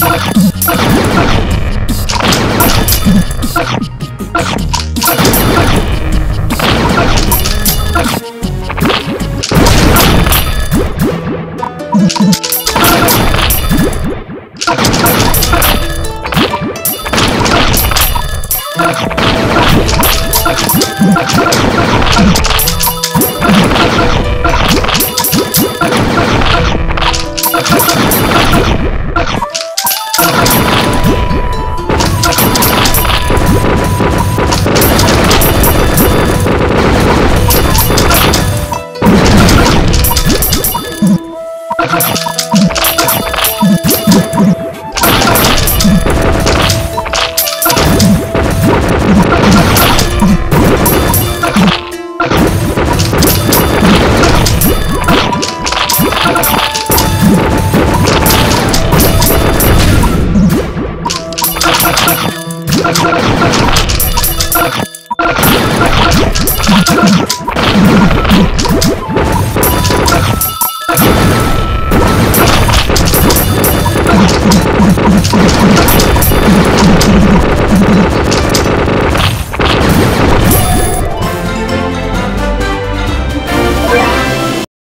Let's go. えっ?